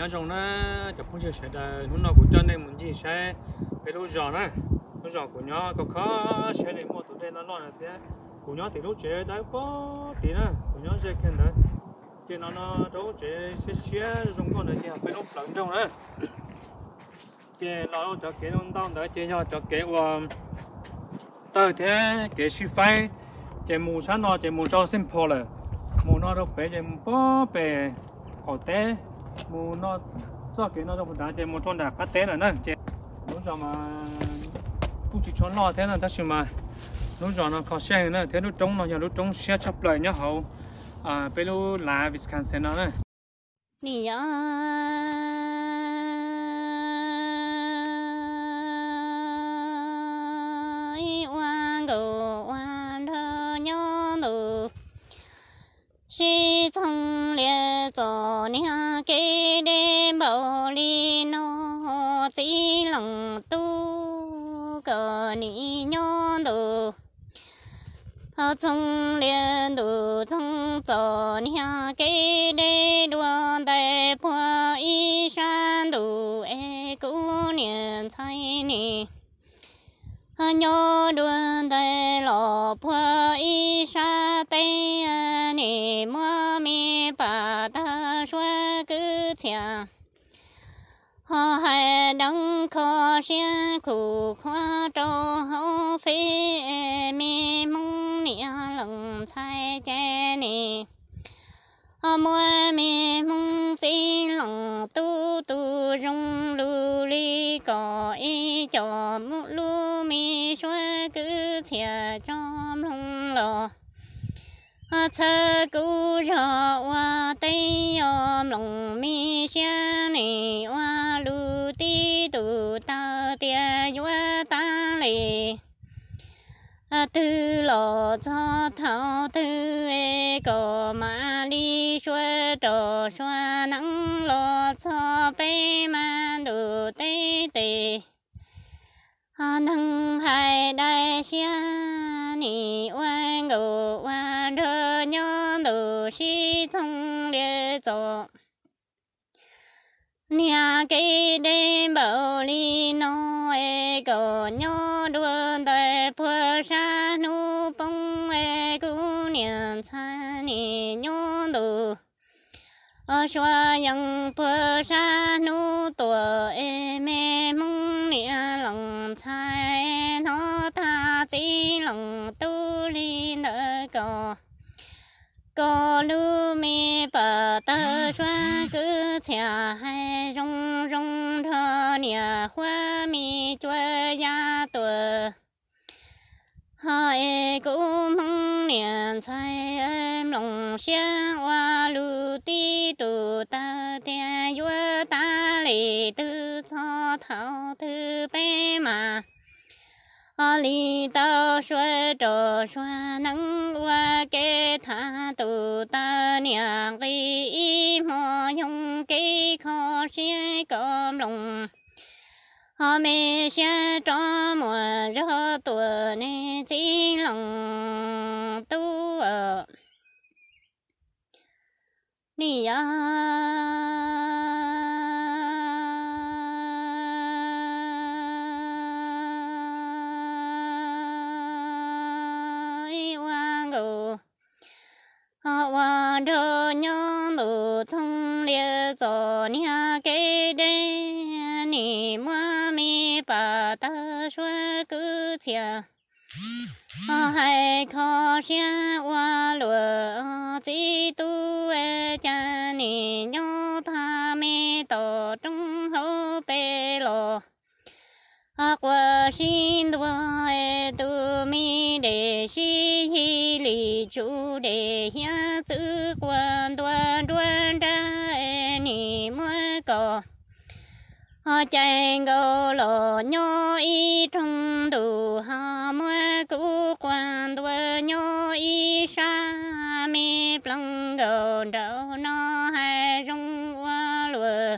nhớ trong nó chụp phong chia sẻ là lúc nào cũng cho nên muốn chia sẽ cái lúc giờ nè lúc giờ của nhỏ có khó sẽ để mua tụi đây nó lo là thế của nhỏ thì lúc chế đấy có tiền nè của nhỏ sẽ khen đấy. Thì nó nó đâu chế sẽ xé dùng con này thì phải lúc lẫn trong đấy. Thì nó cho kế nó đau đấy chế nhỏ cho kế của tới thế kế suy phai chế mù sáng nó chế mù cho simple là mù nó đâu phải chế mù bó bè khó té mù nó cho cái nó đâu đá cái mù trong đá cắt té là nè cái lúc giờ mà, cũng chỉ cho lo thế là ta xem mà. Lúc giờ nó có xe nữa thế lúc trống nó nhà lúc trống xe chấp lại nhá, hậu. À bây lúc là Wisconsin nó nè nì ya oan go oan thơ nhớ nụ si thông liệt cho nia kê chỉ tu cờ ni nhớ đồ họ trong liên đồ trong cho nhà kê đê đua đại phua y san đồ e cũ niên thay ni nhớ đuôn đại lọ phua y sa tây e ni e mua mi bà ta họ hay đăng khó xe cụ khoa trâu hậu phê mi mong nia lần sai chè ni mua mi mong xí lòng tu tu rong lu li có ý cho mu lu mi xóa cứ thia cho mong lòng lò cú rọ hoa tây ờ, ôm lòng mi xe này hoa lu ti tu ta tia hoa ta li ờ, tư lò cho thảo tư ê có mà đi xuê, trò xoa nắng lò cho bê mà đủ tê tê nâng hai đại xe ni hoa đủ nhà cây đêm bảo li nó e có nhớ đuôn đại phơ sa nu bông e cú niệm cha ni nhớ đủ ở xoa yang phơ sa nu e mong nia lòng cha nó ta chỉ lòng tu li nợ có có lu mi bờ tơ xoa cứ thia hay rong rong thơ nhà hoa mi chua ya tuổi hai cũ mong niệm sai em lòng xia hoa lu ti tu ta tia yua ta lì tư cho thảo tư bé mà li tao xuôi trò xoa nắng qua kê tha tu ta nhà cái mò nhung cái khó xia com lòng họ mẹ xa cho mùa cho tuổi nè chỉ lòng tu ở đi ya thông lia cho nia cái đê ni mua mi, bà, ta xóa cứ chia ờ, hai khó xia, hoa lúa ờ, chỉ tu e cha ni nhớ tha mi tổ trong hậu bê lô ờ, qua xin, đua e tu, mi để si hi li chu để hia, chữ Ờ, chạy ngô lò nhô y trong đủ ha mua cũ quan đoan nhô y sa, mi plong gồ đậu nó hai rong qua lùa.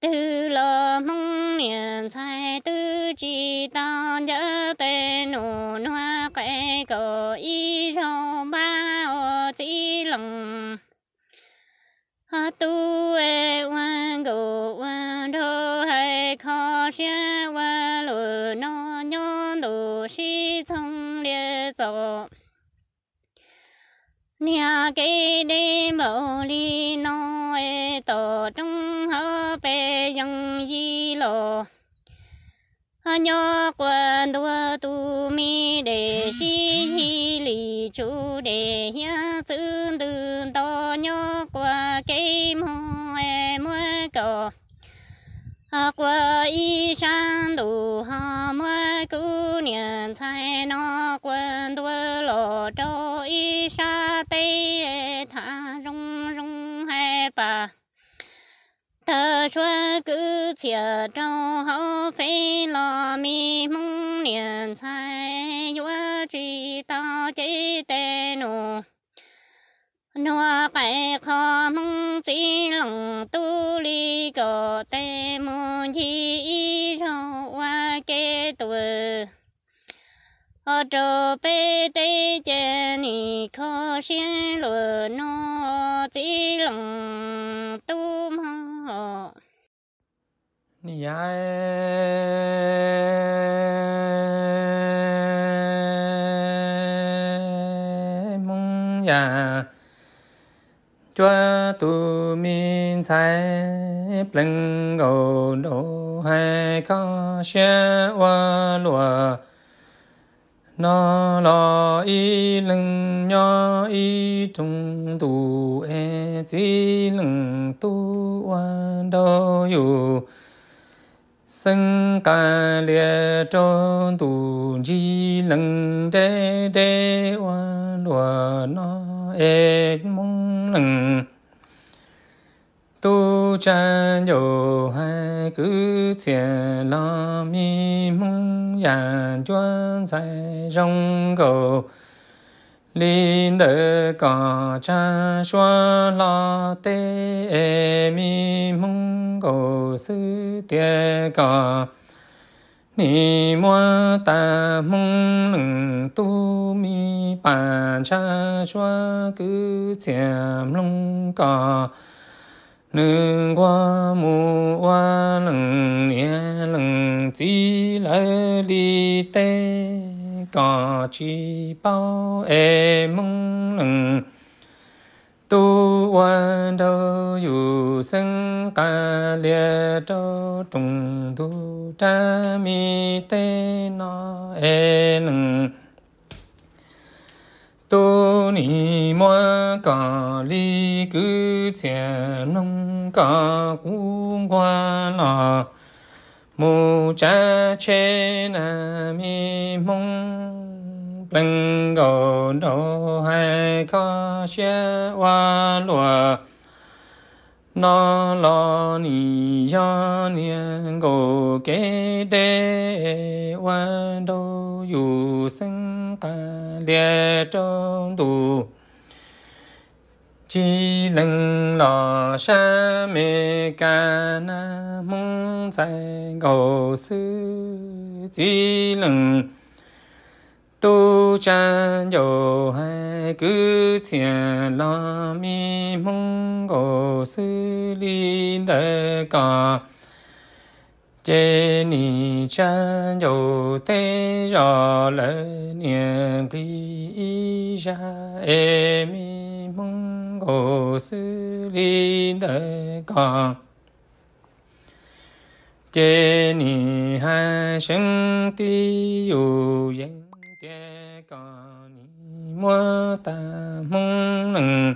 Từ lo mong niệm sai tư chỉ ta nhớ tên nụ hoa cái cổ y rau ba ô chỉ lòng. Ờ, tu e 朝鲜万路那娘都是从里走，娘给的毛里那哎到中好白杨一路。阿娘管多多米的西里住的呀。Qua y san đủ ha mưa cứ niệm sai nó quân đua lộ cho y sa tây thả hai bà ta xuân cứ chia trong hậu phê lo mi mong niệm sai yua chỉ tao chỉ tê nụ nó cái khó mong chỉ lòng tu li có tê mô chi cho qua kê tuổi ở chỗ bê tê chê ni khó xin lừa nó chỉ lòng tu mong ni ai chúa tu min sai pleng go đô hai có xe wa lùa nó lo y lưng nho y trung tu e chi lưng tu wa do yu sinh ca lia trôn tu di lưng đê đê wa lùa nó e mong lưng tu chân yo hai cứ tiền lo mi mung yan chuan tại rong cầu. Linh de cả cha xua la tê e mi mung cầu sư tiệt cả ni mua ta mong lưng tu mi bàn cha xua cứ chèm long cò. Nương qua mù qua lưng nhẹ lưng chỉ lại đi tê. Cò chỉ bao em mong lưng tu quan đâu dù sinh ca lia đâu trùng tu cha mi tê nó e nâng. Tu ni mua cả li cứ chè nông cả cũng qua là mu cha chê na mi mong bên gò đầu hai có xe qua lùa nó lo ni ya niên gò kế đê quan đâu อยู่ sinh ca lia trong tù chỉ lưng lò sa mê ca na mung tại cầu sư chỉ lưng tu cha yo hai cứ tiền la mi mong cầu sư li đề ca chế ni cha yo te yo lệ niệm kỳ cha e mi mong cầu sư li đề ca chế ni hai sinh ti yu yên tie ca ni mua ta mong nâng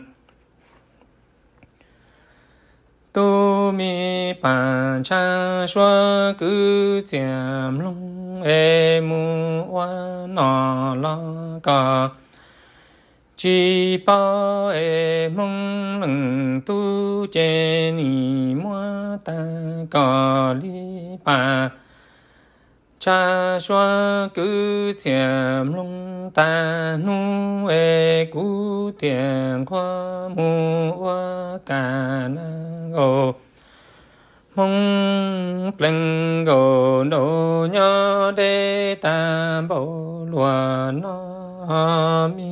tu mi bàn cha xua cứ tiệm long e mu wa nọ la ca chỉ bao e mong lưng tu chế ni mua ta ca li ba cha xua cứ tiệm lung ta nu e cú tiền qua mu wa ca na gồ. Mong pleng gồ no nhớ đê ta bảo lùa nó mi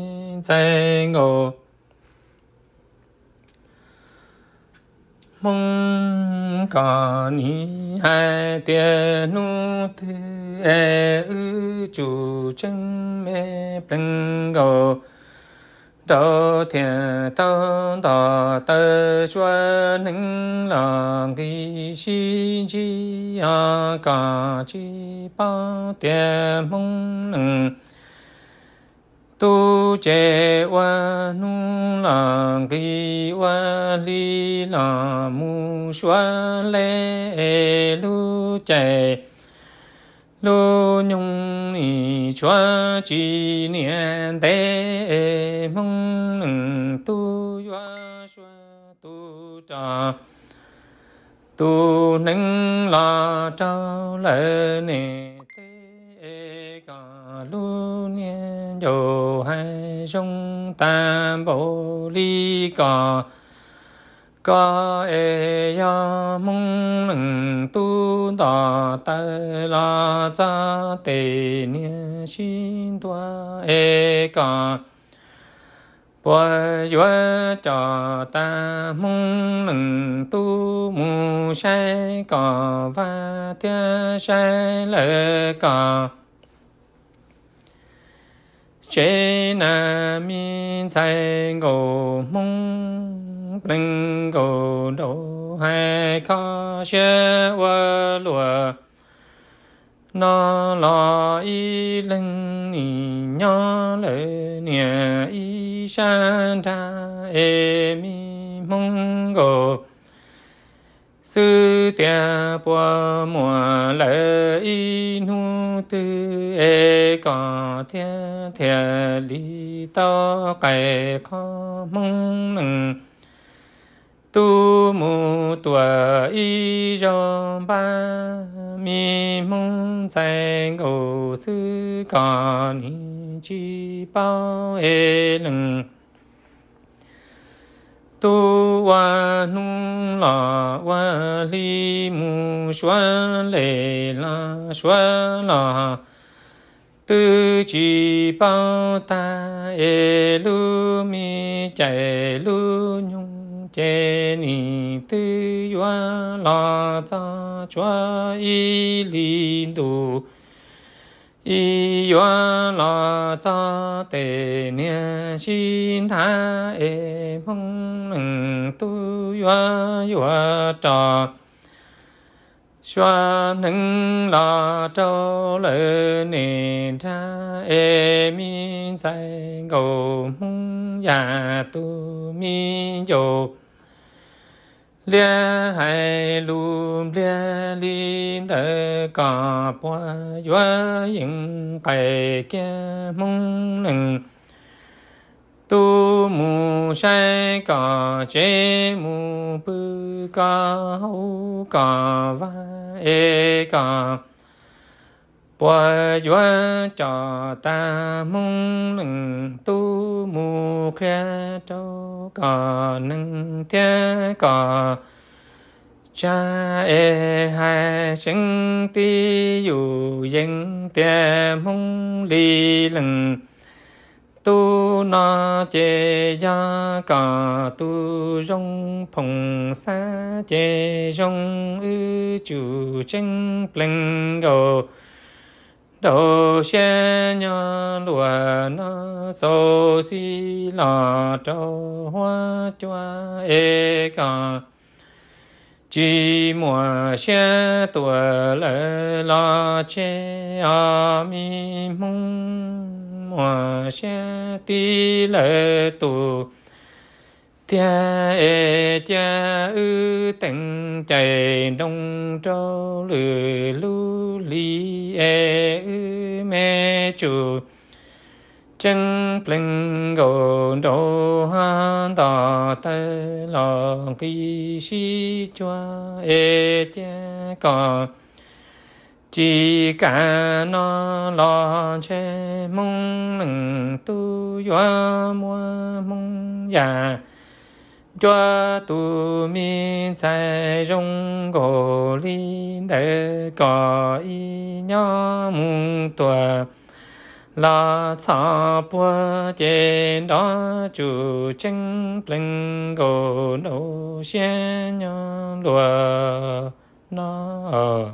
tại ngô mong cả ni hai tiền nu thế e ư chủ chân mê pleng go đầu thiên tông đạo tơ chúa nâng lòng kỳ sĩ chi ya ca chi bao tiền mong nâng tu che wa nu la ki wa li la mu xua le e lu che lu nhung ni chua chi nian niên e mong nung tu yua xua tu cha tu nâng la trao lệ nè cả lu niên dầu hai sông tam bộ ly cả ca e ya mong nâng tu đà tê la cha tê niên xin toa e ca bồi yue cha ta mong nâng tu mu sai ca va tia sai lệ ca chế na min tại ngô mong linh cầu đầu hai ca xe wa lùa nó lo y linh ni nhớ lệ nia y san ta e mi mong go 三点半我来一路的爱讲天天里到该他梦了多么多一人半米梦在我手讲你几包诶能 tu wa nu la wa li mu xua lệ la xua la. Tư chi bao ta e lu mi chạy lu nhung chế ni. Tư yuan la cha chua y li du y yuan la cha tề niên xin tha e mong nâng tu yuan yuan trà xóa nâng la trâu lệ nền cha e mi tại ngầu mong ya tu mi hai lu liên li đỡ cả bua yua yên cái kia mong nâng tu mu sai cả chế mu bư ca hậu cả va e bùa cả yua cho ta mong nâng tu mu khe cho cò nâng thế cò. Cha e hai sinh ti dù yên thế mong li lừng tu na chế ya cả tu rong phong sa chế rong ư chủ chân pleng go đầu xe nhà lùa nó so si lò trâu hoa choa ê cả chỉ mùa xe tuổi lệ lo che a mi mong mùa xe tí lệ tuổi tia e cha ư tình chạy đông trâu lử lu li e ư mẹ chủ chân pleng go đô han da tê lo ki si chua e cha ka chỉ cả nó lo che mong nâng tu yo mua mong ya cho tu mi tại trong cổ li để có ý nhớ mong tuа là cha bua chế đó chủ chân linh cổ nô xiên nhớ lùa nó ở